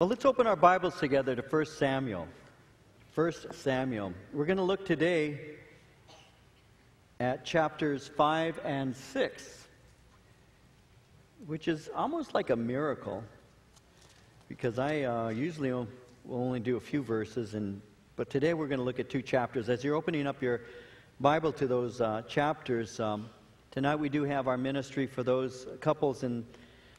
Well, let's open our Bibles together to 1 Samuel. 1 Samuel. We're going to look today at chapters 5 and 6, which is almost like a miracle because I uh, usually will only do a few verses, and, but today we're going to look at two chapters. As you're opening up your Bible to those uh, chapters, um, tonight we do have our ministry for those couples in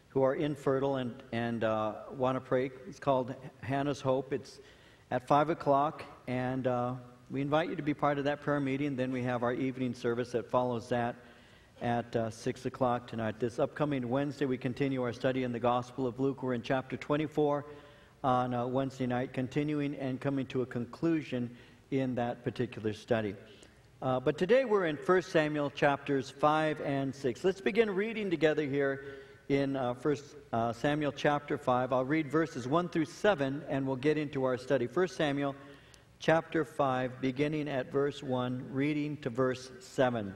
who are infertile and, and uh, want to pray. It's called Hannah's Hope. It's at 5 o'clock, and uh, we invite you to be part of that prayer meeting. Then we have our evening service that follows that at uh, 6 o'clock tonight. This upcoming Wednesday, we continue our study in the Gospel of Luke. We're in chapter 24 on uh, Wednesday night, continuing and coming to a conclusion in that particular study. Uh, but today we're in 1 Samuel chapters 5 and 6. Let's begin reading together here in uh, First uh, Samuel chapter 5. I'll read verses 1 through 7 and we'll get into our study. First Samuel chapter 5, beginning at verse 1, reading to verse 7.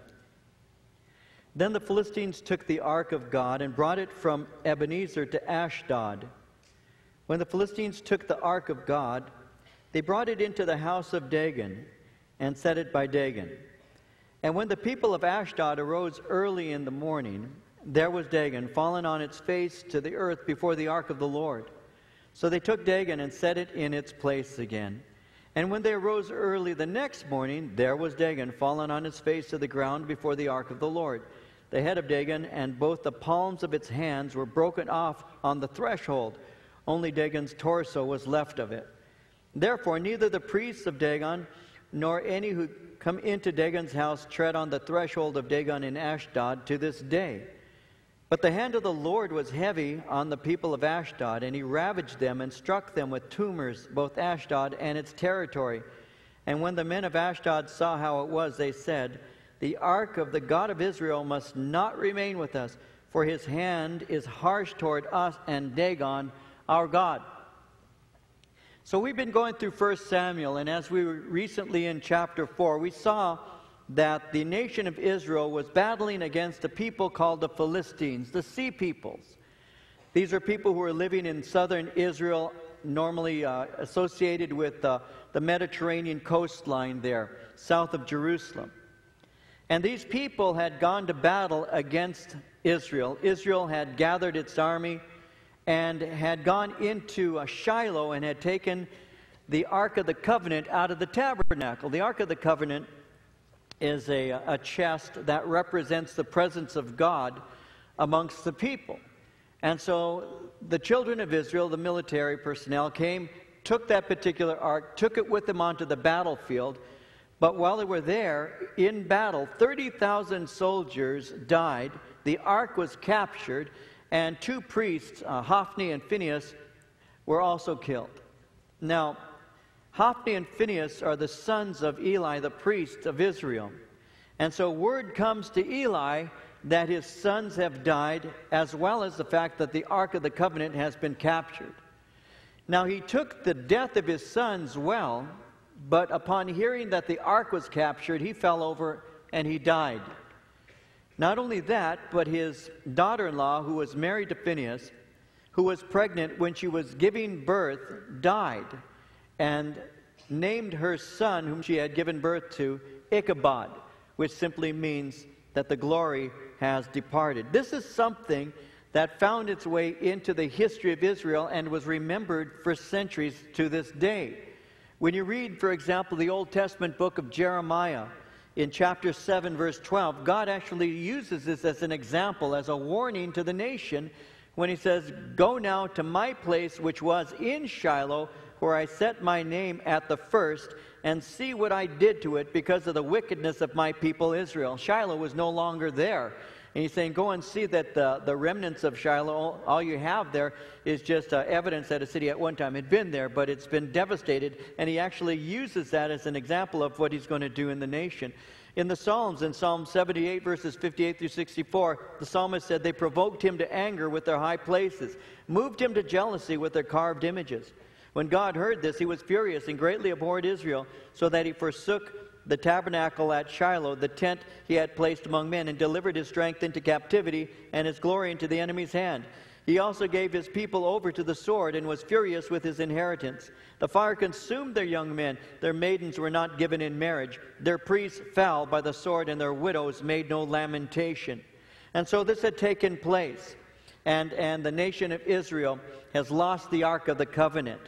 Then the Philistines took the ark of God and brought it from Ebenezer to Ashdod. When the Philistines took the ark of God, they brought it into the house of Dagon and set it by Dagon. And when the people of Ashdod arose early in the morning, there was Dagon, fallen on its face to the earth before the ark of the Lord. So they took Dagon and set it in its place again. And when they arose early the next morning, there was Dagon, fallen on its face to the ground before the ark of the Lord. The head of Dagon and both the palms of its hands were broken off on the threshold. Only Dagon's torso was left of it. Therefore, neither the priests of Dagon nor any who come into Dagon's house tread on the threshold of Dagon in Ashdod to this day. But the hand of the Lord was heavy on the people of Ashdod, and he ravaged them and struck them with tumors, both Ashdod and its territory. And when the men of Ashdod saw how it was, they said, The ark of the God of Israel must not remain with us, for his hand is harsh toward us and Dagon, our God. So we've been going through 1 Samuel, and as we were recently in chapter 4, we saw that the nation of Israel was battling against a people called the Philistines, the sea peoples. These are people who are living in southern Israel, normally uh, associated with uh, the Mediterranean coastline there, south of Jerusalem. And these people had gone to battle against Israel. Israel had gathered its army and had gone into uh, Shiloh and had taken the Ark of the Covenant out of the tabernacle. The Ark of the Covenant is a, a chest that represents the presence of God amongst the people. And so the children of Israel, the military personnel, came, took that particular ark, took it with them onto the battlefield. But while they were there in battle, 30,000 soldiers died. The ark was captured, and two priests, uh, Hophni and Phinehas, were also killed. Now, Hophni and Phinehas are the sons of Eli, the priest of Israel. And so word comes to Eli that his sons have died, as well as the fact that the Ark of the Covenant has been captured. Now he took the death of his sons well, but upon hearing that the ark was captured, he fell over and he died. Not only that, but his daughter in law, who was married to Phinehas, who was pregnant when she was giving birth, died and named her son, whom she had given birth to, Ichabod, which simply means that the glory has departed. This is something that found its way into the history of Israel and was remembered for centuries to this day. When you read, for example, the Old Testament book of Jeremiah, in chapter 7, verse 12, God actually uses this as an example, as a warning to the nation, when he says, Go now to my place which was in Shiloh, where I set my name at the first, and see what I did to it because of the wickedness of my people Israel. Shiloh was no longer there. And he's saying, go and see that the, the remnants of Shiloh, all you have there is just uh, evidence that a city at one time had been there, but it's been devastated. And he actually uses that as an example of what he's going to do in the nation. In the Psalms, in Psalm 78, verses 58 through 64, the psalmist said, They provoked him to anger with their high places, moved him to jealousy with their carved images. When God heard this, he was furious and greatly abhorred Israel, so that he forsook the tabernacle at Shiloh, the tent he had placed among men, and delivered his strength into captivity and his glory into the enemy's hand. He also gave his people over to the sword and was furious with his inheritance. The fire consumed their young men. Their maidens were not given in marriage. Their priests fell by the sword, and their widows made no lamentation. And so this had taken place. And, and the nation of Israel has lost the Ark of the Covenant.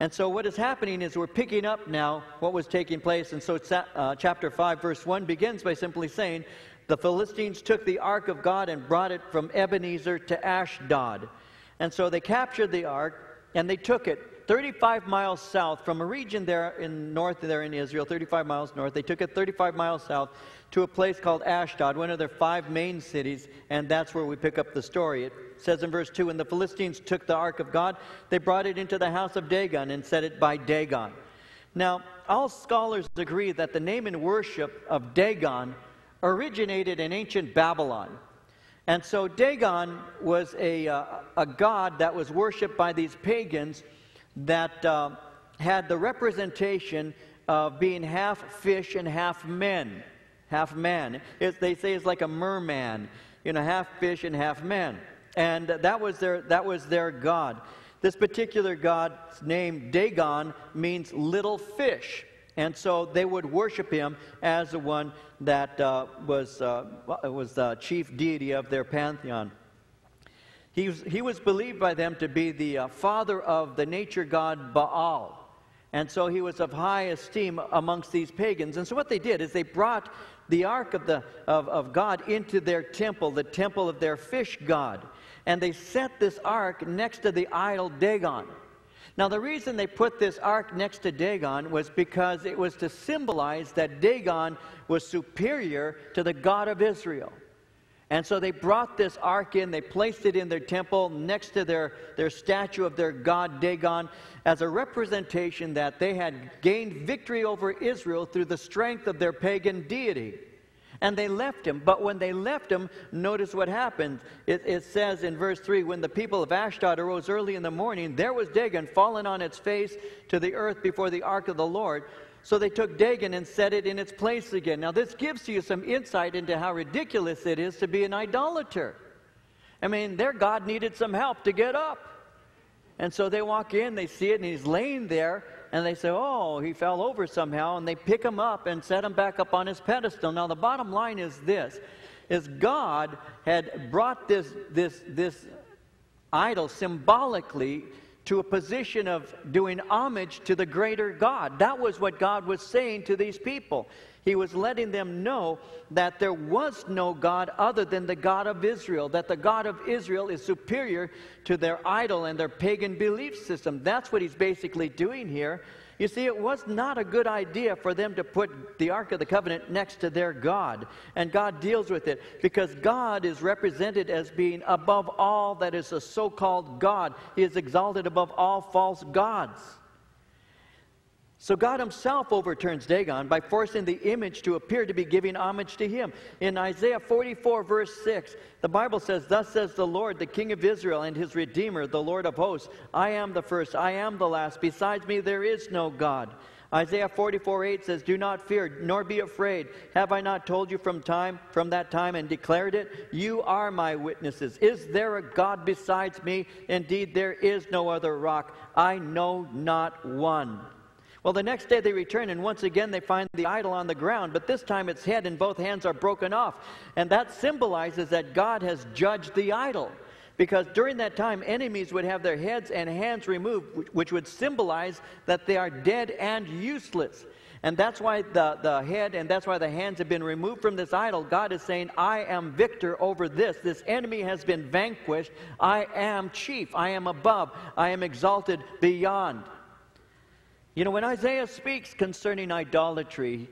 And so what is happening is we're picking up now what was taking place. And so uh, chapter 5, verse 1 begins by simply saying, the Philistines took the ark of God and brought it from Ebenezer to Ashdod. And so they captured the ark and they took it 35 miles south from a region there in north there in Israel, 35 miles north. They took it 35 miles south to a place called Ashdod, one of their five main cities, and that's where we pick up the story. It says in verse 2 When the Philistines took the ark of God, they brought it into the house of Dagon and set it by Dagon. Now, all scholars agree that the name and worship of Dagon originated in ancient Babylon. And so Dagon was a, uh, a god that was worshipped by these pagans that uh, had the representation of being half fish and half men. Half man. It, they say it's like a merman, you know, half fish and half man. And that was their, that was their god. This particular god's name, Dagon, means little fish. And so they would worship him as the one that uh, was, uh, was the chief deity of their pantheon. He was, he was believed by them to be the uh, father of the nature god Baal. And so he was of high esteem amongst these pagans. And so what they did is they brought the ark of, the, of, of God into their temple, the temple of their fish god. And they set this ark next to the idol Dagon. Now, the reason they put this ark next to Dagon was because it was to symbolize that Dagon was superior to the God of Israel. And so they brought this ark in, they placed it in their temple next to their, their statue of their god Dagon as a representation that they had gained victory over Israel through the strength of their pagan deity. And they left him. But when they left him, notice what happened. It, it, says in verse 3 When the people of Ashdod arose early in the morning, there was Dagon fallen on its face to the earth before the ark of the Lord. So they took Dagon and set it in its place again. Now, this gives you some insight into how ridiculous it is to be an idolater. I mean, their God needed some help to get up. And so they walk in, they see it, and he's laying there, and they say, Oh, he fell over somehow, and they pick him up and set him back up on his pedestal. Now, the bottom line is this is God had brought this, this, this idol symbolically to a position of doing homage to the greater God. That was what God was saying to these people. He was letting them know that there was no God other than the God of Israel, that the God of Israel is superior to their idol and their pagan belief system. That's what he's basically doing here. You see, it was not a good idea for them to put the Ark of the Covenant next to their God. And God deals with it because God is represented as being above all that is a so called God. He is exalted above all false gods. So God himself overturns Dagon by forcing the image to appear to be giving homage to him. In Isaiah 44, verse 6, the Bible says, Thus says the Lord, the King of Israel and his Redeemer, the Lord of hosts, I am the first, I am the last. Besides me, there is no God. Isaiah 44, 8 says, Do not fear, nor be afraid. Have I not told you from time, from that time, and declared it? You are my witnesses. Is there a God besides me? Indeed, there is no other rock. I know not one. Well, the next day they return, and once again they find the idol on the ground, but this time its head and both hands are broken off. And that symbolizes that God has judged the idol. Because during that time, enemies would have their heads and hands removed, which would symbolize that they are dead and useless. And that's why the, the head and that's why the hands have been removed from this idol. God is saying, I am victor over this. This enemy has been vanquished. I am chief. I am above. I am exalted beyond. You know, when Isaiah speaks concerning idolatry,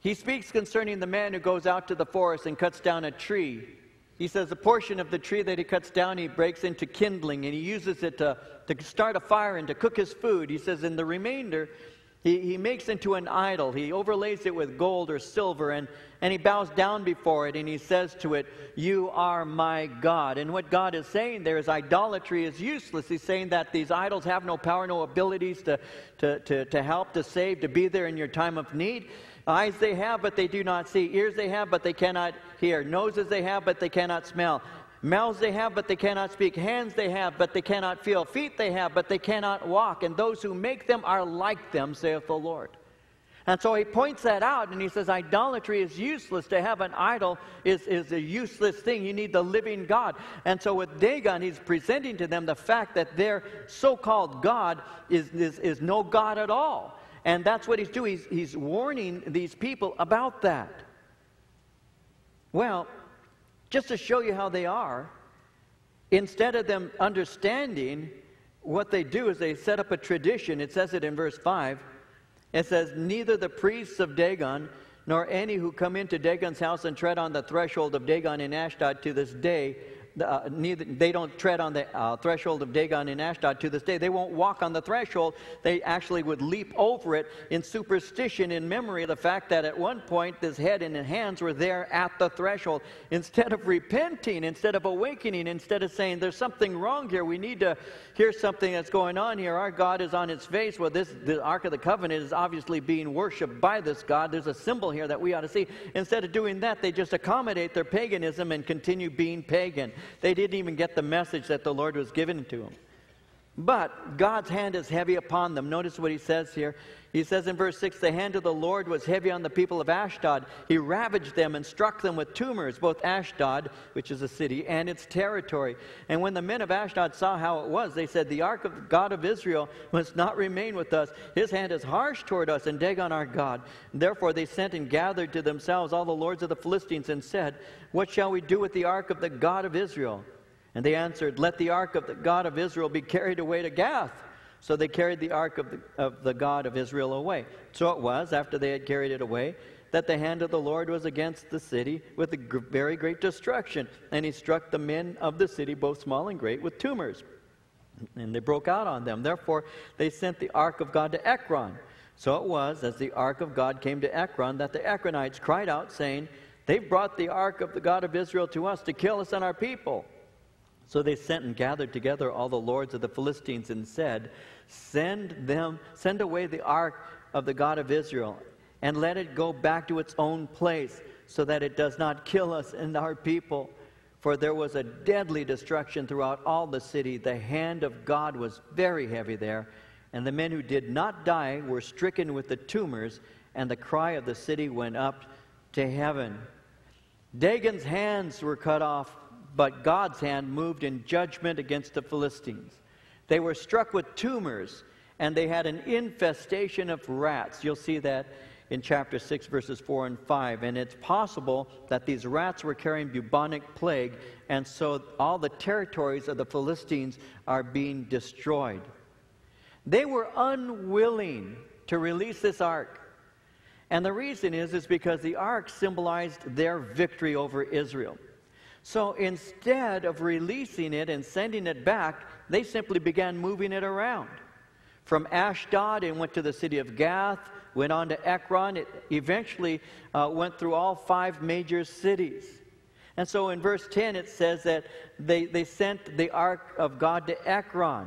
he speaks concerning the man who goes out to the forest and cuts down a tree. He says a portion of the tree that he cuts down, he breaks into kindling and he uses it to, to start a fire and to cook his food. He says, in the remainder, he, he makes into an idol. He overlays it with gold or silver and, and he bows down before it and he says to it, You are my God. And what God is saying there is idolatry is useless. He's saying that these idols have no power, no abilities to, to, to, to help, to save, to be there in your time of need. Eyes they have, but they do not see. Ears they have, but they cannot hear. Noses they have, but they cannot smell. Mouths they have, but they cannot speak. Hands they have, but they cannot feel. Feet they have, but they cannot walk. And those who make them are like them, saith the Lord. And so he points that out and he says, idolatry is useless. To have an idol is, is a useless thing. You need the living God. And so with Dagon, he's presenting to them the fact that their so called God is, is, is no God at all. And that's what he's doing. He's, he's warning these people about that. Well, just to show you how they are, instead of them understanding, what they do is they set up a tradition. It says it in verse 5 it says, Neither the priests of Dagon nor any who come into Dagon's house and tread on the threshold of Dagon in Ashdod to this day uh, neither, they don't tread on the uh, threshold of Dagon in Ashdod to this day. They won't walk on the threshold. They actually would leap over it in superstition, in memory of the fact that at one point this head and hands were there at the threshold. Instead of repenting, instead of awakening, instead of saying, There's something wrong here, we need to hear something that's going on here. Our God is on its face. Well, this, the Ark of the Covenant is obviously being worshiped by this God. There's a symbol here that we ought to see. Instead of doing that, they just accommodate their paganism and continue being pagan. They didn't even get the message that the Lord was giving to them. But God's hand is heavy upon them. Notice what he says here. He says in verse 6 The hand of the Lord was heavy on the people of Ashdod. He ravaged them and struck them with tumors, both Ashdod, which is a city, and its territory. And when the men of Ashdod saw how it was, they said, The ark of the God of Israel must not remain with us. His hand is harsh toward us, and Dagon our God. Therefore they sent and gathered to themselves all the lords of the Philistines and said, What shall we do with the ark of the God of Israel? And they answered, Let the ark of the God of Israel be carried away to Gath. So they carried the ark of the, of the God of Israel away. So it was, after they had carried it away, that the hand of the Lord was against the city with a very great destruction. And he struck the men of the city, both small and great, with tumors. And they broke out on them. Therefore, they sent the ark of God to Ekron. So it was, as the ark of God came to Ekron, that the Ekronites cried out, saying, They've brought the ark of the God of Israel to us to kill us and our people. So they sent and gathered together all the lords of the Philistines and said, Send them, send away the ark of the God of Israel, and let it go back to its own place, so that it does not kill us and our people. For there was a deadly destruction throughout all the city. The hand of God was very heavy there, and the men who did not die were stricken with the tumors, and the cry of the city went up to heaven. Dagon's hands were cut off but God's hand moved in judgment against the Philistines. They were struck with tumors, and they had an infestation of rats. You'll see that in chapter 6, verses 4 and 5. And it's possible that these rats were carrying bubonic plague, and so all the territories of the Philistines are being destroyed. They were unwilling to release this ark. And the reason is, is because the ark symbolized their victory over Israel. So instead of releasing it and sending it back, they simply began moving it around. From Ashdod, it went to the city of Gath, went on to Ekron. It eventually uh, went through all five major cities. And so in verse 10, it says that they, they sent the ark of God to Ekron.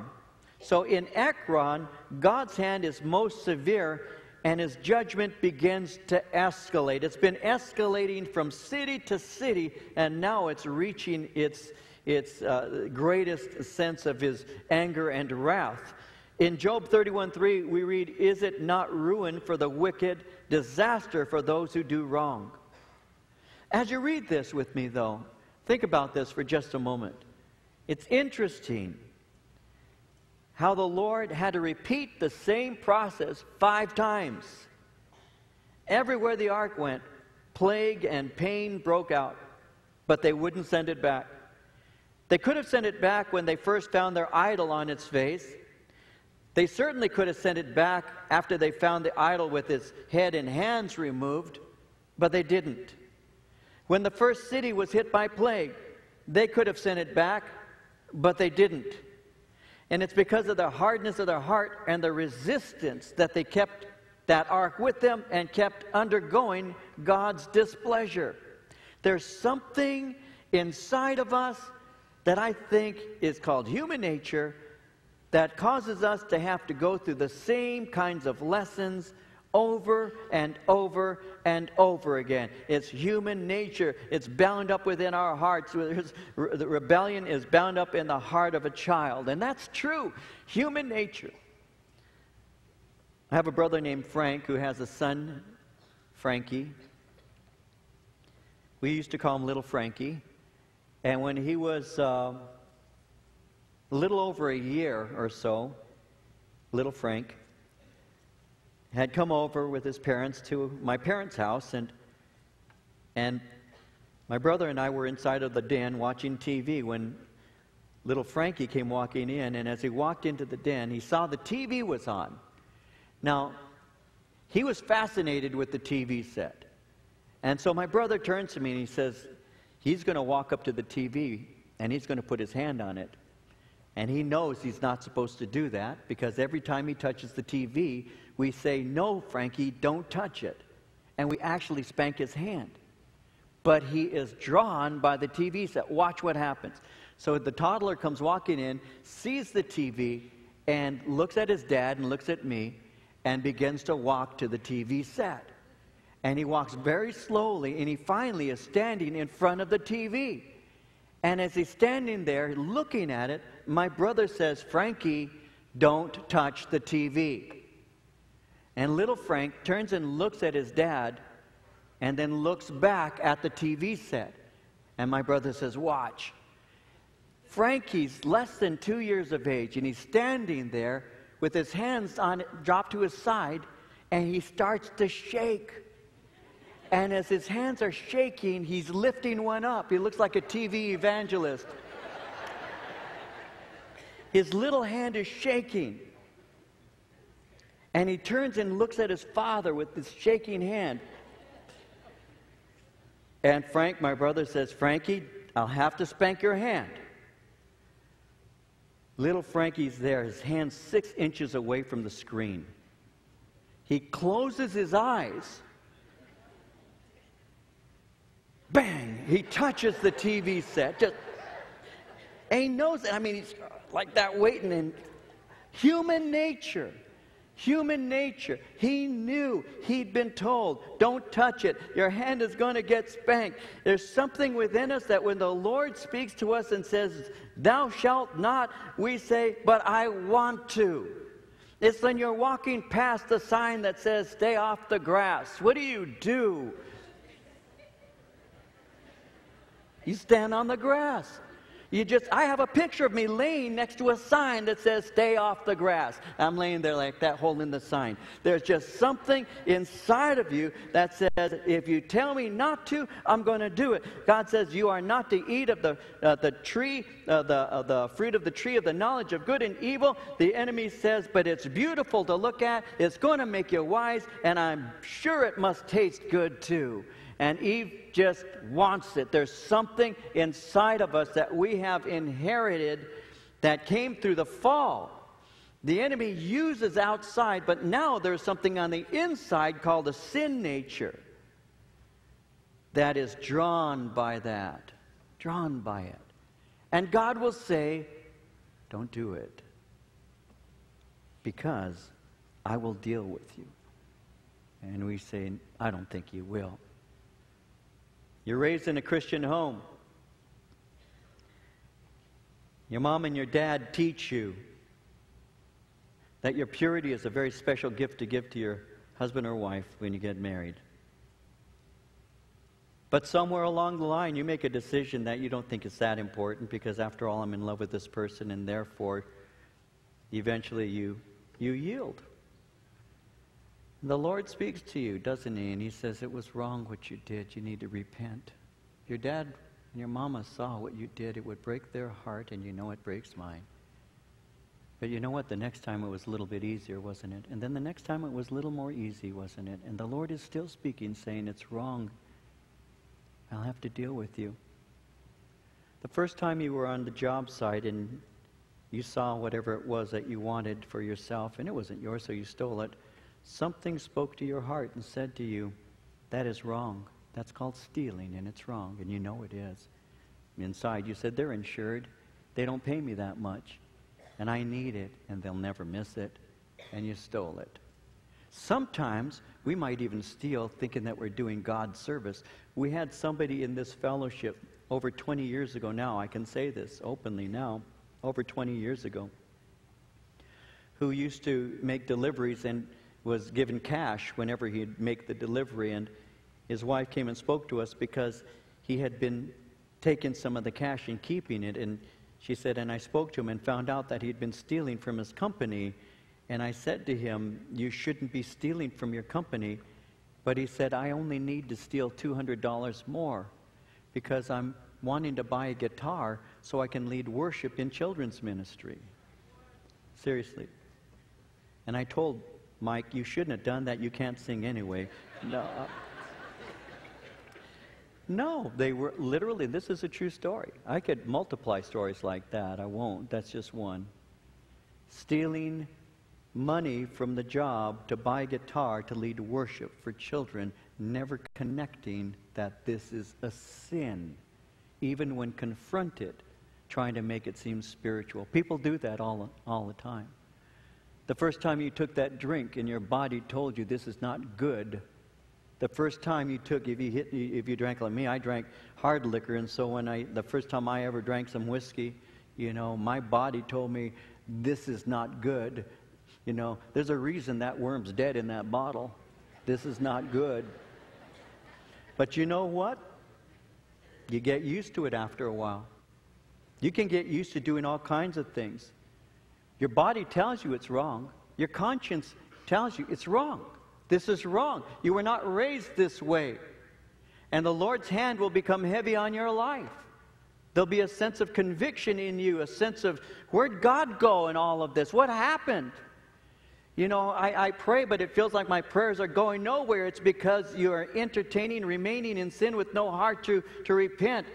So in Ekron, God's hand is most severe and his judgment begins to escalate. It's been escalating from city to city, and now it's reaching its, its uh, greatest sense of his anger and wrath. In Job 31:3, we read, Is it not ruin for the wicked, disaster for those who do wrong? As you read this with me, though, think about this for just a moment. It's interesting how the Lord had to repeat the same process five times. Everywhere the ark went, plague and pain broke out, but they wouldn't send it back. They could have sent it back when they first found their idol on its face. They certainly could have sent it back after they found the idol with its head and hands removed, but they didn't. When the first city was hit by plague, they could have sent it back, but they didn't. And it's because of the hardness of their heart and the resistance that they kept that ark with them and kept undergoing God's displeasure. There's something inside of us that I think is called human nature that causes us to have to go through the same kinds of lessons over and over and over again. It's human nature. It's bound up within our hearts. The rebellion is bound up in the heart of a child. And that's true. Human nature. I have a brother named Frank who has a son, Frankie. We used to call him Little Frankie. And when he was a little over a year or so, Little Frank, had come over with his parents to my parents' house, and, and my brother and I were inside of the den watching TV when little Frankie came walking in, and as he walked into the den, he saw the TV was on. Now, he was fascinated with the TV set. And so my brother turns to me and he says, He's going to walk up to the TV and he's going to put his hand on it. And he knows he's not supposed to do that because every time he touches the TV, we say, No, Frankie, don't touch it. And we actually spank his hand. But he is drawn by the TV set. Watch what happens. So the toddler comes walking in, sees the TV, and looks at his dad and looks at me and begins to walk to the TV set. And he walks very slowly, and he finally is standing in front of the TV. And as he's standing there looking at it, my brother says, Frankie, don't touch the TV. And little Frank turns and looks at his dad and then looks back at the TV set. And my brother says, Watch. Frankie's less than two years of age, and he's standing there with his hands on dropped to his side, and he starts to shake. And as his hands are shaking, he's lifting one up. He looks like a TV evangelist. His little hand is shaking. And he turns and looks at his father with this shaking hand. And Frank, my brother, says, Frankie, I'll have to spank your hand. Little Frankie's there, his hand six inches away from the screen. He closes his eyes. Bang! He touches the TV set. Just, and he knows it. I mean, he's like that waiting in human nature. Human nature. He knew, he'd been told, don't touch it. Your hand is going to get spanked. There's something within us that when the Lord speaks to us and says, Thou shalt not, we say, But I want to. It's when you're walking past the sign that says, Stay off the grass. What do you do? You stand on the grass. You just, I have a picture of me laying next to a sign that says, stay off the grass. I'm laying there like that, holding the sign. There's just something inside of you that says, if you tell me not to, I'm going to do it. God says, you are not to eat of the, uh, the tree, uh, the, uh, the fruit of the tree of the knowledge of good and evil. The enemy says, but it's beautiful to look at. It's going to make you wise, and I'm sure it must taste good too. And Eve just wants it. There's something inside of us that we have inherited that came through the fall. The enemy uses outside, but now there's something on the inside called a sin nature that is drawn by that, drawn by it. And God will say, Don't do it because I will deal with you. And we say, I don't think you will. You're raised in a Christian home. Your mom and your dad teach you that your purity is a very special gift to give to your husband or wife when you get married. But somewhere along the line, you make a decision that you don't think is that important because, after all, I'm in love with this person, and therefore, eventually you, you yield. The Lord speaks to you, doesn't He? And He says, It was wrong what you did. You need to repent. Your dad and your mama saw what you did. It would break their heart, and you know it breaks mine. But you know what? The next time it was a little bit easier, wasn't it? And then the next time it was a little more easy, wasn't it? And the Lord is still speaking, saying, It's wrong. I'll have to deal with you. The first time you were on the job site and you saw whatever it was that you wanted for yourself, and it wasn't yours, so you stole it something spoke to your heart and said to you, That is wrong. That's called stealing, and it's wrong, and you know it is. Inside, you said, They're insured. They don't pay me that much, and I need it, and they'll never miss it, and you stole it. Sometimes we might even steal thinking that we're doing God's service. We had somebody in this fellowship over 20 years ago now, I can say this openly now, over 20 years ago, who used to make deliveries and was given cash whenever he'd make the delivery. And his wife came and spoke to us because he had been taking some of the cash and keeping it. And she said, and I spoke to him and found out that he'd been stealing from his company. And I said to him, You shouldn't be stealing from your company. But he said, I only need to steal $200 more because I'm wanting to buy a guitar so I can lead worship in children's ministry. Seriously. And I told Mike, you shouldn't have done that. You can't sing anyway. No. Uh, no, they were literally, this is a true story. I could multiply stories like that. I won't. That's just one. Stealing money from the job to buy guitar to lead worship for children, never connecting that this is a sin, even when confronted, trying to make it seem spiritual. People do that all, all the time. The first time you took that drink and your body told you this is not good, the first time you took, if you, hit, if you drank like me, I drank hard liquor, and so when I, the first time I ever drank some whiskey, you know, my body told me this is not good. You know, there's a reason that worm's dead in that bottle. This is not good. But you know what? You get used to it after a while. You can get used to doing all kinds of things. Your body tells you it's wrong. Your conscience tells you it's wrong. This is wrong. You were not raised this way. And the Lord's hand will become heavy on your life. There'll be a sense of conviction in you, a sense of where'd God go in all of this? What happened? You know, I, I pray, but it feels like my prayers are going nowhere. It's because you are entertaining, remaining in sin with no heart to, to repent.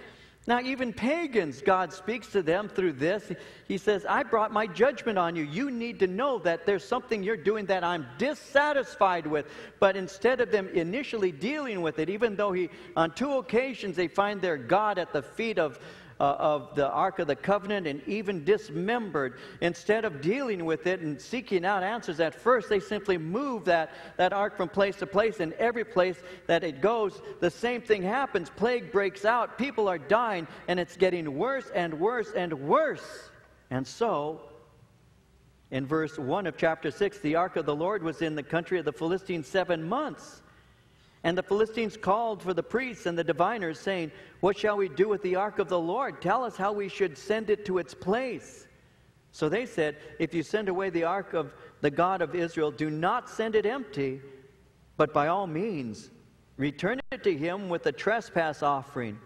Now, even pagans, God speaks to them through this. He says, I brought my judgment on you. You need to know that there's something you're doing that I'm dissatisfied with. But instead of them initially dealing with it, even though he, on two occasions, they find their God at the feet of, uh, of the Ark of the Covenant and even dismembered. Instead of dealing with it and seeking out answers at first, they simply move that, that Ark from place to place. And every place that it goes, the same thing happens. Plague breaks out, people are dying, and it's getting worse and worse and worse. And so, in verse 1 of chapter 6, the ark of the Lord was in the country of the Philistines seven months. And the Philistines called for the priests and the diviners, saying, What shall we do with the ark of the Lord? Tell us how we should send it to its place. So they said, If you send away the ark of the God of Israel, do not send it empty, but by all means return it to him with a trespass offering.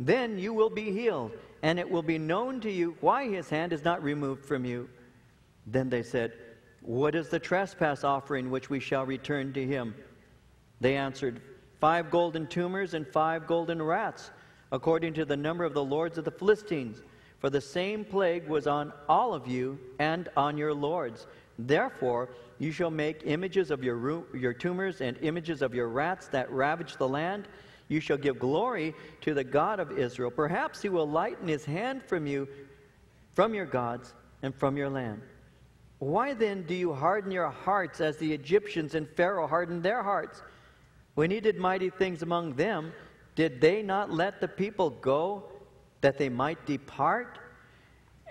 Then you will be healed, and it will be known to you why his hand is not removed from you. Then they said, What is the trespass offering which we shall return to him? They answered, Five golden tumors and five golden rats, according to the number of the lords of the Philistines. For the same plague was on all of you and on your lords. Therefore, you shall make images of your, your tumors and images of your rats that ravage the land. You shall give glory to the God of Israel. Perhaps he will lighten his hand from you, from your gods, and from your land. Why then do you harden your hearts as the Egyptians and Pharaoh hardened their hearts? When he did mighty things among them, did they not let the people go that they might depart?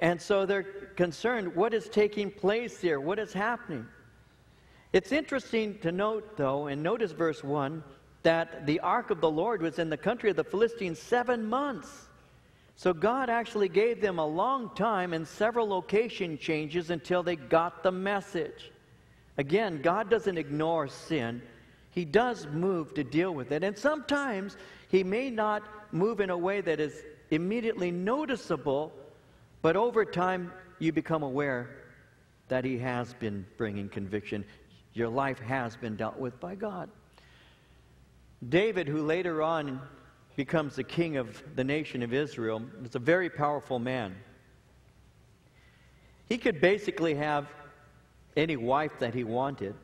And so they're concerned what is taking place here? What is happening? It's interesting to note, though, and notice verse 1, that the ark of the Lord was in the country of the Philistines seven months. So God actually gave them a long time and several location changes until they got the message. Again, God doesn't ignore sin. He does move to deal with it. And sometimes he may not move in a way that is immediately noticeable, but over time you become aware that he has been bringing conviction. Your life has been dealt with by God. David, who later on becomes the king of the nation of Israel, is a very powerful man. He could basically have any wife that he wanted.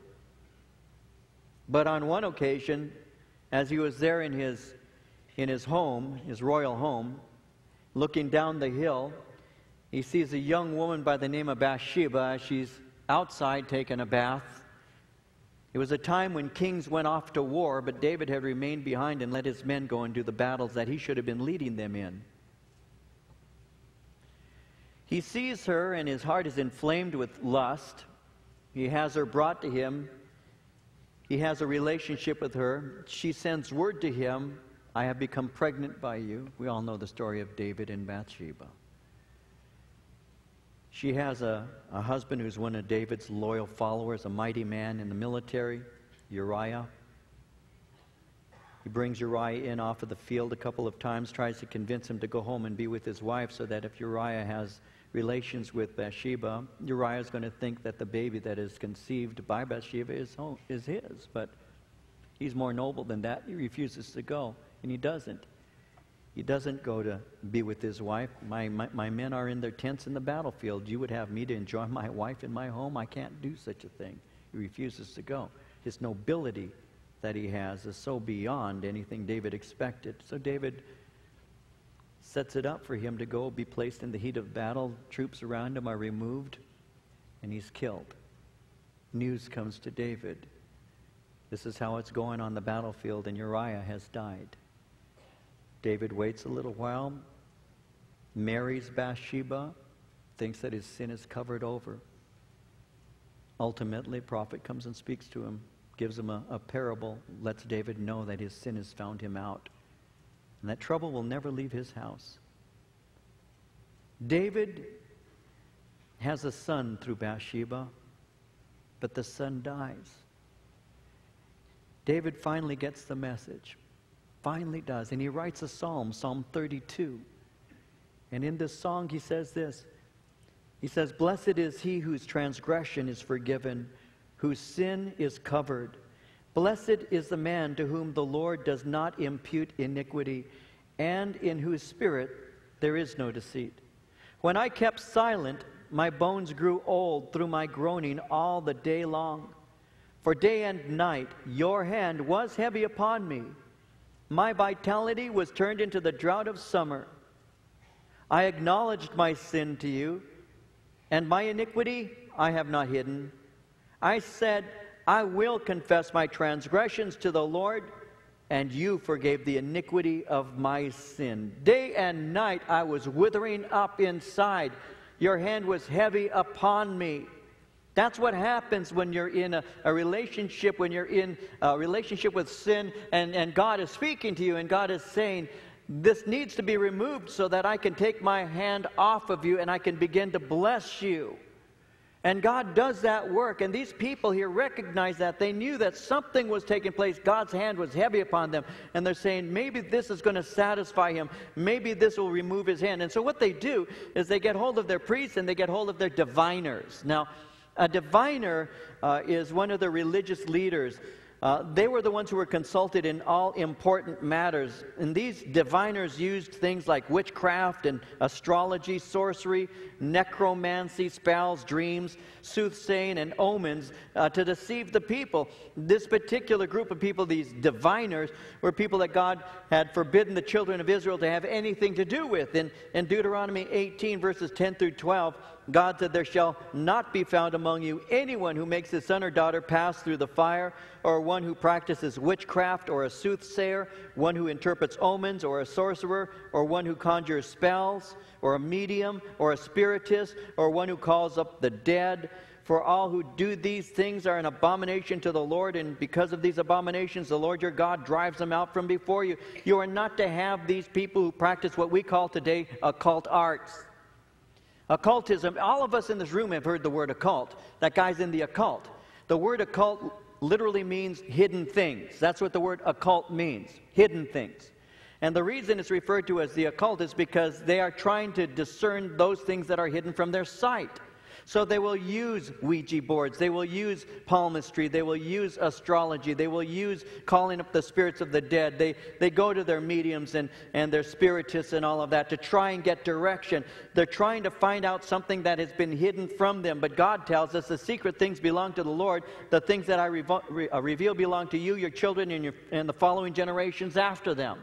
But on one occasion, as he was there in his, in his home, his royal home, looking down the hill, he sees a young woman by the name of Bathsheba. She's outside taking a bath. It was a time when kings went off to war, but David had remained behind and let his men go and do the battles that he should have been leading them in. He sees her, and his heart is inflamed with lust. He has her brought to him. He has a relationship with her. She sends word to him I have become pregnant by you. We all know the story of David and Bathsheba. She has a, a husband who's one of David's loyal followers, a mighty man in the military, Uriah. He brings Uriah in off of the field a couple of times, tries to convince him to go home and be with his wife so that if Uriah has relations with Bathsheba, Uriah is going to think that the baby that is conceived by Bathsheba is, home, is his. But he's more noble than that. He refuses to go, and he doesn't. He doesn't go to be with his wife. My, my, my, men are in their tents in the battlefield. You would have me to enjoy my wife in my home? I can't do such a thing. He refuses to go. His nobility that he has is so beyond anything David expected. So David sets it up for him to go be placed in the heat of battle. Troops around him are removed, and he's killed. News comes to David. This is how it's going on the battlefield, and Uriah has died. David waits a little while, marries Bathsheba, thinks that his sin is covered over. Ultimately, prophet comes and speaks to him, gives him a, a parable, lets David know that his sin has found him out, and that trouble will never leave his house. David has a son through Bathsheba, but the son dies. David finally gets the message finally does. And he writes a psalm, Psalm 32. And in this song, he says this He says, Blessed is he whose transgression is forgiven, whose sin is covered. Blessed is the man to whom the Lord does not impute iniquity, and in whose spirit there is no deceit. When I kept silent, my bones grew old through my groaning all the day long. For day and night your hand was heavy upon me. My vitality was turned into the drought of summer. I acknowledged my sin to you, and my iniquity I have not hidden. I said, I will confess my transgressions to the Lord, and you forgave the iniquity of my sin. Day and night I was withering up inside. Your hand was heavy upon me. That's what happens when you're in a, a, relationship, when you're in a relationship with sin, and, and God is speaking to you, and God is saying, This needs to be removed so that I can take my hand off of you and I can begin to bless you. And God does that work. And these people here recognize that. They knew that something was taking place. God's hand was heavy upon them. And they're saying, maybe this is going to satisfy him. Maybe this will remove his hand. And so what they do is they get hold of their priests and they get hold of their diviners. Now, a diviner uh, is one of the religious leaders. Uh, they were the ones who were consulted in all important matters. And these diviners used things like witchcraft and astrology, sorcery, necromancy, spells, dreams, soothsaying, and omens uh, to deceive the people. This particular group of people, these diviners, were people that God had forbidden the children of Israel to have anything to do with. In, in Deuteronomy 18, verses 10 through 12, God said, There shall not be found among you anyone who makes his son or daughter pass through the fire, or one who practices witchcraft, or a soothsayer, one who interprets omens, or a sorcerer, or one who conjures spells, or a medium, or a spiritist, or one who calls up the dead. For all who do these things are an abomination to the Lord, and because of these abominations, the Lord your God drives them out from before you. You are not to have these people who practice what we call today occult arts. Occultism, all of us in this room have heard the word occult. That guy's in the occult. The word occult literally means hidden things. That's what the word occult means hidden things. And the reason it's referred to as the occult is because they are trying to discern those things that are hidden from their sight. So they will use Ouija boards, they will use palmistry, they will use astrology, they will use calling up the spirits of the dead. They, they go to their mediums and, and their spiritists and all of that to try and get direction. They're trying to find out something that has been hidden from them. But God tells us the secret things belong to the Lord. The things that I revo- re- uh, reveal belong to you, your children, and, your, and the following generations after them.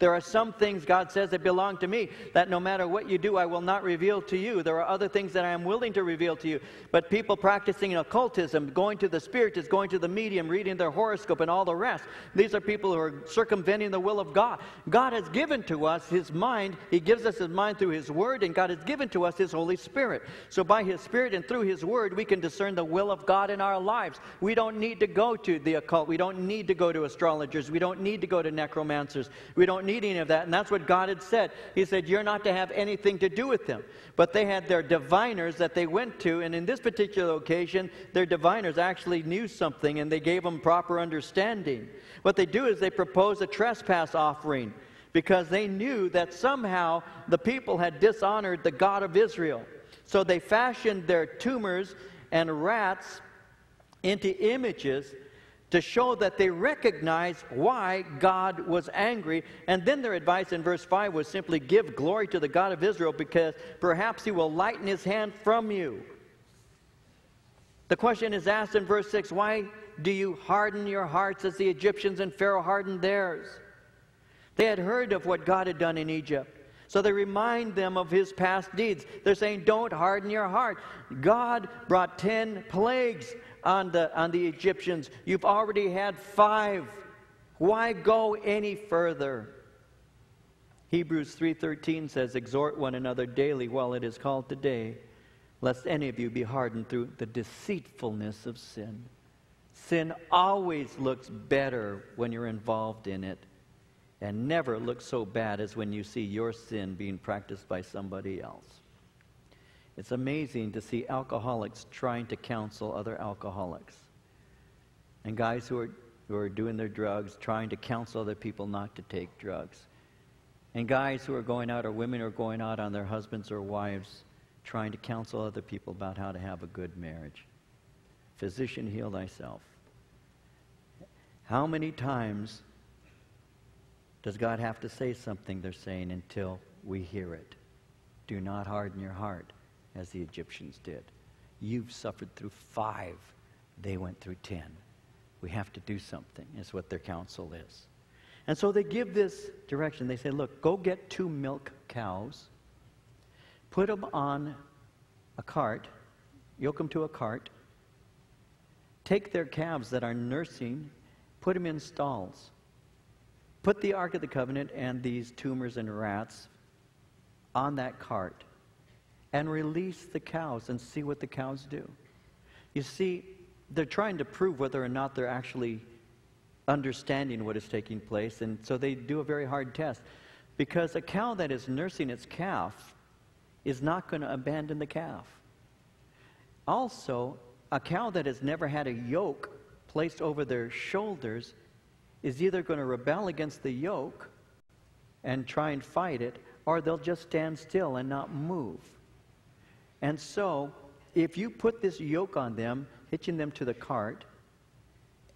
There are some things God says that belong to me that no matter what you do, I will not reveal to you. There are other things that I am willing to reveal to you. But people practicing occultism, going to the spiritists, going to the medium, reading their horoscope, and all the rest, these are people who are circumventing the will of God. God has given to us His mind. He gives us His mind through His Word, and God has given to us His Holy Spirit. So by His Spirit and through His Word, we can discern the will of God in our lives. We don't need to go to the occult. We don't need to go to astrologers. We don't need to go to necromancers. We don't need any of that. And that's what God had said. He said, You're not to have anything to do with them. But they had their diviners that they went to. And in this particular occasion, their diviners actually knew something and they gave them proper understanding. What they do is they propose a trespass offering because they knew that somehow the people had dishonored the God of Israel. So they fashioned their tumors and rats into images to show that they recognize why God was angry. And then their advice in verse 5 was simply give glory to the God of Israel because perhaps he will lighten his hand from you. The question is asked in verse 6 why do you harden your hearts as the Egyptians and Pharaoh hardened theirs? They had heard of what God had done in Egypt. So they remind them of his past deeds. They're saying, Don't harden your heart. God brought 10 plagues on the, on the Egyptians. You've already had five. Why go any further? Hebrews 3:13 says exhort one another daily while it is called today lest any of you be hardened through the deceitfulness of sin. Sin always looks better when you're involved in it and never looks so bad as when you see your sin being practiced by somebody else. It's amazing to see alcoholics trying to counsel other alcoholics. And guys who are, who are doing their drugs trying to counsel other people not to take drugs. And guys who are going out, or women who are going out on their husbands or wives, trying to counsel other people about how to have a good marriage. Physician, heal thyself. How many times does God have to say something they're saying until we hear it? Do not harden your heart as the Egyptians did. You've suffered through five, they went through ten. We have to do something, is what their counsel is. And so they give this direction. They say, look, go get two milk cows, put them on a cart, yoke them to a cart, take their calves that are nursing, put them in stalls, put the Ark of the Covenant and these tumors and rats on that cart and release the cows and see what the cows do. You see, they're trying to prove whether or not they're actually understanding what is taking place, and so they do a very hard test. Because a cow that is nursing its calf is not going to abandon the calf. Also, a cow that has never had a yoke placed over their shoulders is either going to rebel against the yoke and try and fight it, or they'll just stand still and not move. And so, if you put this yoke on them, hitching them to the cart,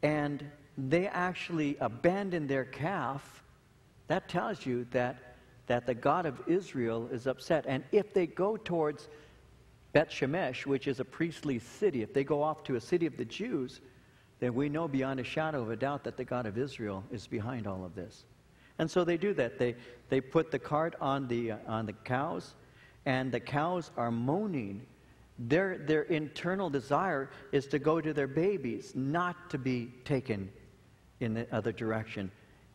and they actually abandon their calf, that tells you that, that the God of Israel is upset. And if they go towards Beth Shemesh, which is a priestly city, if they go off to a city of the Jews, then we know beyond a shadow of a doubt that the God of Israel is behind all of this. And so they do that. They, they put the cart on the, uh, on the cows, and the cows are moaning. Their, their internal desire is to go to their babies, not to be taken in the other direction.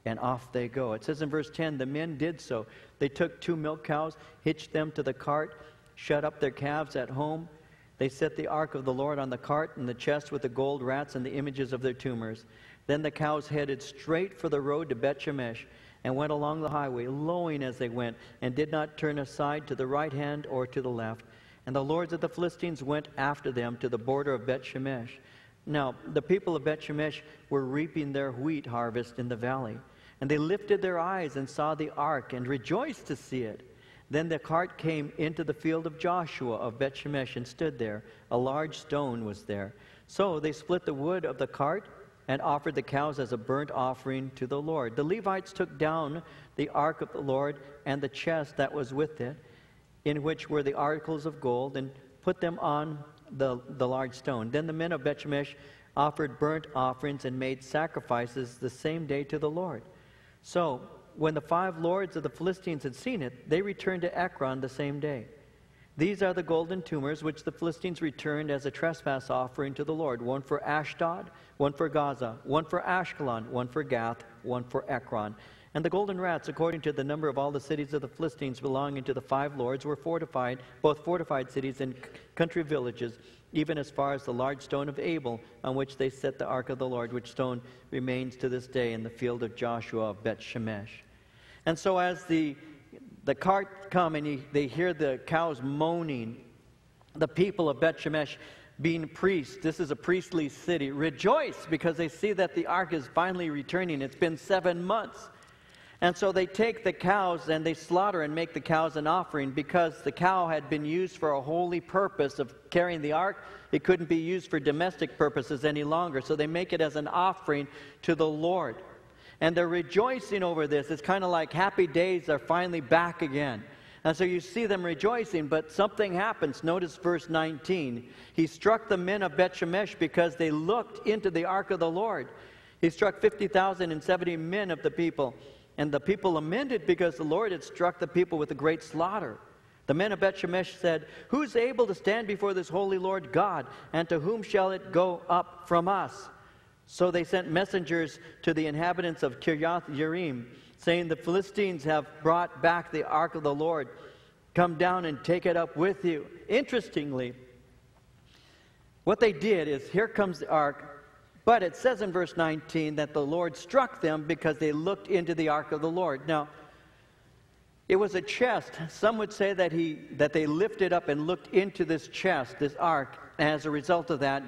And off they go. It says in verse 10 the men did so. They took two milk cows, hitched them to the cart, shut up their calves at home. They set the ark of the Lord on the cart and the chest with the gold rats and the images of their tumors. Then the cows headed straight for the road to Beth Shemesh and went along the highway, lowing as they went, and did not turn aside to the right hand or to the left. And the lords of the Philistines went after them to the border of Beth Shemesh. Now, the people of Beth Shemesh were reaping their wheat harvest in the valley. And they lifted their eyes and saw the ark and rejoiced to see it. Then the cart came into the field of Joshua of Beth Shemesh and stood there. A large stone was there. So they split the wood of the cart and offered the cows as a burnt offering to the Lord. The Levites took down the ark of the Lord and the chest that was with it, in which were the articles of gold, and put them on the, the large stone. Then the men of Bethshemesh offered burnt offerings and made sacrifices the same day to the Lord. So when the five lords of the Philistines had seen it, they returned to Ekron the same day. These are the golden tumors which the Philistines returned as a trespass offering to the Lord one for Ashdod, one for Gaza, one for Ashkelon, one for Gath, one for Ekron. And the golden rats, according to the number of all the cities of the Philistines belonging to the five lords, were fortified, both fortified cities and country villages, even as far as the large stone of Abel, on which they set the ark of the Lord, which stone remains to this day in the field of Joshua of Beth Shemesh. And so, as the the cart come and he, they hear the cows moaning. The people of Beth Shemesh, being priests, this is a priestly city, rejoice because they see that the ark is finally returning. It's been seven months. And so they take the cows and they slaughter and make the cows an offering because the cow had been used for a holy purpose of carrying the ark. It couldn't be used for domestic purposes any longer. So they make it as an offering to the Lord and they're rejoicing over this. It's kind of like happy days are finally back again. And so you see them rejoicing, but something happens. Notice verse 19. He struck the men of Beth Shemesh because they looked into the ark of the Lord. He struck 50,000 and 70 men of the people. And the people lamented because the Lord had struck the people with a great slaughter. The men of Beth Shemesh said, Who's able to stand before this holy Lord God? And to whom shall it go up from us? So they sent messengers to the inhabitants of Kiriath Yearim, saying, The Philistines have brought back the ark of the Lord. Come down and take it up with you. Interestingly, what they did is here comes the ark, but it says in verse 19 that the Lord struck them because they looked into the ark of the Lord. Now, it was a chest. Some would say that, he, that they lifted up and looked into this chest, this ark, as a result of that,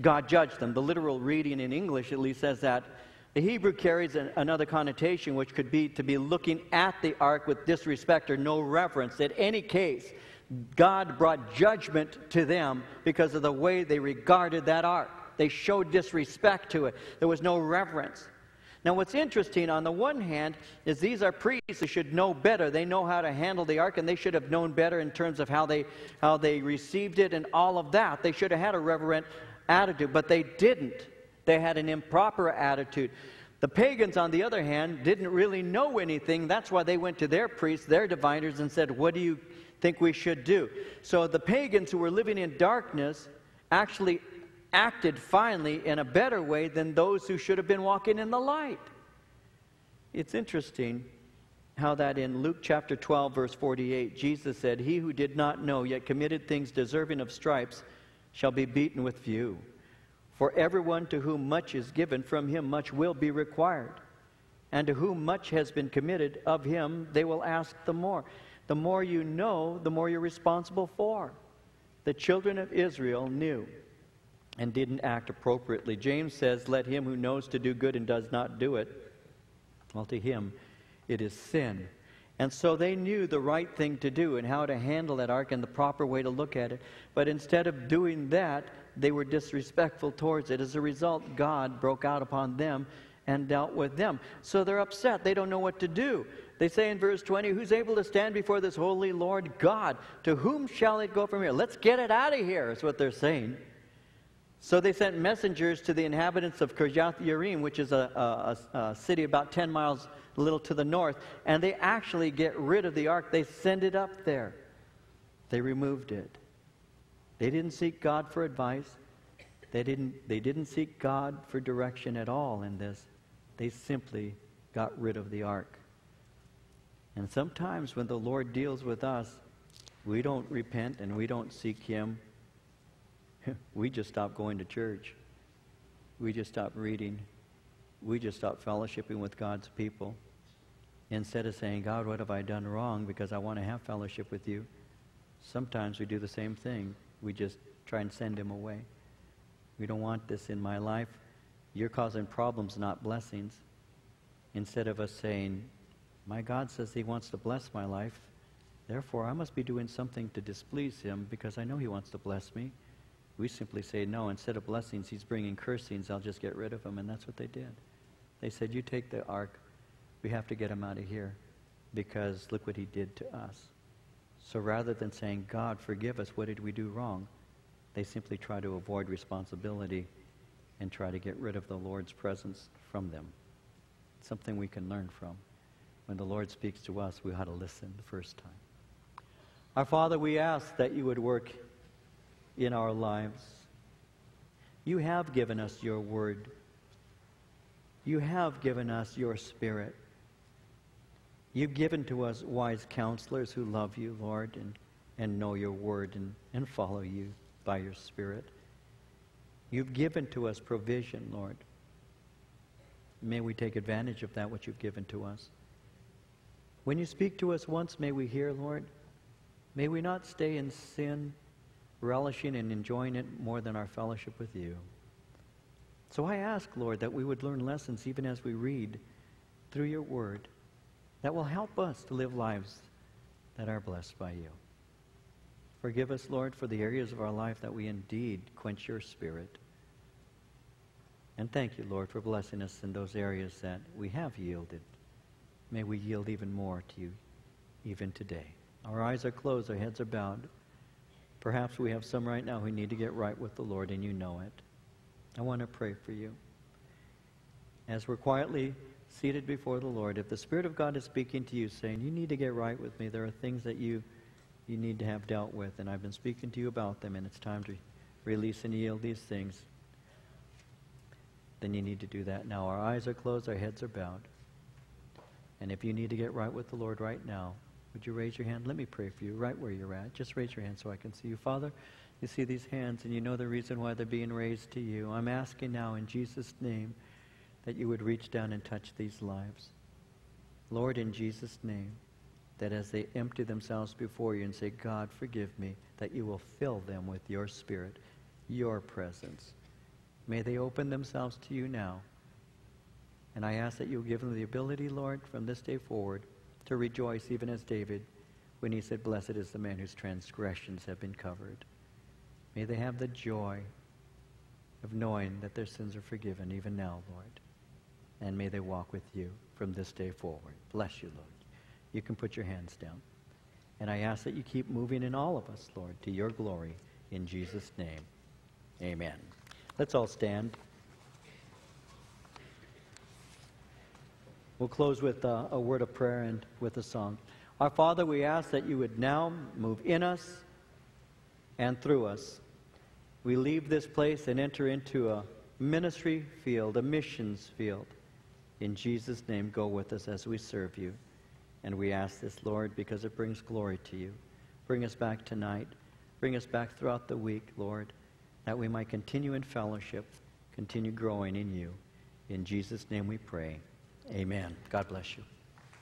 God judged them. The literal reading in English at least says that. The Hebrew carries an, another connotation, which could be to be looking at the ark with disrespect or no reverence. In any case, God brought judgment to them because of the way they regarded that ark. They showed disrespect to it, there was no reverence. Now, what's interesting on the one hand is these are priests who should know better. They know how to handle the ark, and they should have known better in terms of how they, how they received it and all of that. They should have had a reverent attitude, but they didn't. They had an improper attitude. The pagans, on the other hand, didn't really know anything. That's why they went to their priests, their diviners, and said, What do you think we should do? So the pagans who were living in darkness actually acted finally in a better way than those who should have been walking in the light. It's interesting how that in Luke chapter 12, verse 48, Jesus said, He who did not know yet committed things deserving of stripes shall be beaten with few. For everyone to whom much is given, from him much will be required. And to whom much has been committed, of him they will ask the more. The more you know, the more you're responsible for. The children of Israel knew and didn't act appropriately. James says, Let him who knows to do good and does not do it, well, to him it is sin. And so they knew the right thing to do and how to handle that ark and the proper way to look at it. But instead of doing that, they were disrespectful towards it. As a result, God broke out upon them and dealt with them. So they're upset. They don't know what to do. They say in verse 20, Who's able to stand before this holy Lord God? To whom shall it go from here? Let's get it out of here, is what they're saying. So they sent messengers to the inhabitants of Kirjath Yearim, which is a, a, a, city about 10 miles a little to the north, and they actually get rid of the ark. They send it up there. They removed it. They didn't seek God for advice. They didn't, they didn't seek God for direction at all in this. They simply got rid of the ark. And sometimes when the Lord deals with us, we don't repent and we don't seek Him. we just stop going to church. We just stop reading. We just stop fellowshipping with God's people. Instead of saying, God, what have I done wrong because I want to have fellowship with you? Sometimes we do the same thing. We just try and send him away. We don't want this in my life. You're causing problems, not blessings. Instead of us saying, My God says he wants to bless my life, therefore I must be doing something to displease him because I know he wants to bless me. We simply say, No, instead of blessings, he's bringing cursings. I'll just get rid of him. And that's what they did. They said, You take the ark, we have to get him out of here because look what he did to us. So rather than saying, God, forgive us, what did we do wrong? They simply try to avoid responsibility and try to get rid of the Lord's presence from them. something we can learn from. when the Lord speaks to us, we ought to listen the first time. Our Father, we ask that you would work in our lives. You have given us your word. You have given us your spirit. You've given to us wise counselors who love you, Lord, and, and know your word and, and follow you by your spirit. You've given to us provision, Lord. May we take advantage of that which you've given to us. When you speak to us once, may we hear, Lord. May we not stay in sin, relishing and enjoying it more than our fellowship with you. So I ask, Lord, that we would learn lessons even as we read through your word that will help us to live lives that are blessed by you. Forgive us, Lord, for the areas of our life that we indeed quench your spirit. And thank you, Lord, for blessing us in those areas that we have yielded. May we yield even more to you even today. Our eyes are closed, our heads are bowed. Perhaps we have some right now who need to get right with the Lord, and you know it. I want to pray for you. As we're quietly seated before the Lord, if the Spirit of God is speaking to you, saying, You need to get right with me, there are things that you, you need to have dealt with, and I've been speaking to you about them, and it's time to release and yield these things, then you need to do that now. Our eyes are closed, our heads are bowed. And if you need to get right with the Lord right now, would you raise your hand? Let me pray for you right where you're at. Just raise your hand so I can see you. Father, you see these hands and you know the reason why they're being raised to you. I'm asking now in Jesus' name that you would reach down and touch these lives. Lord, in Jesus' name, that as they empty themselves before you and say, God, forgive me, that you will fill them with your spirit, your presence. May they open themselves to you now. And I ask that you'll give them the ability, Lord, from this day forward to rejoice, even as David, when he said, Blessed is the man whose transgressions have been covered. May they have the joy of knowing that their sins are forgiven, even now, Lord. And may they walk with you from this day forward. Bless you, Lord. You can put your hands down. And I ask that you keep moving in all of us, Lord, to your glory. In Jesus' name, amen. Let's all stand. We'll close with a, a, word of prayer and with a song. Our Father, we ask that you would now move in us and through us. We leave this place and enter into a ministry field, a missions field. In Jesus' name, go with us as we serve you. And we ask this, Lord, because it brings glory to you. Bring us back tonight. Bring us back throughout the week, Lord, that we might continue in fellowship, continue growing in you. In Jesus' name we pray. Amen. God bless you.